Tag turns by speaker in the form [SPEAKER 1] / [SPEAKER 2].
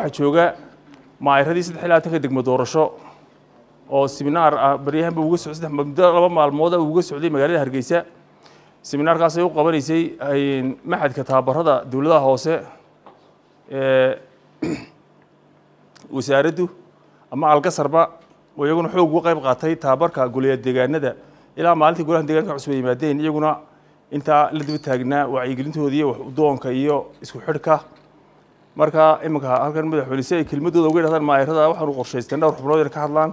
[SPEAKER 1] waxaa jooga maayiradii saddex iyo labaatanka degmo doorasho oo seminaar ah baryahanba uga socday saddex muddo laba maalmood uga socday magaalada hargeysa. Seminaarkaas ay u qabanaysay maxadka tababarada dowladaha hoose ee wasaaraddu ama algasarba oo iyaguna xoog uga qayb qaatay tababarka goliya deegaanada. Ilaa maalintii golaha deegaanka cusub ay yimaadeen iyaguna intaa la daba taagnaa wacyigelintoodii iyo waxdoonka iyo isku xidhka marka iminka halkan madaxweyne si ay kelmadooda uga yidhahdaan maayarada waxaanu qorshaysteen dhowr xubnood inay ka hadlaan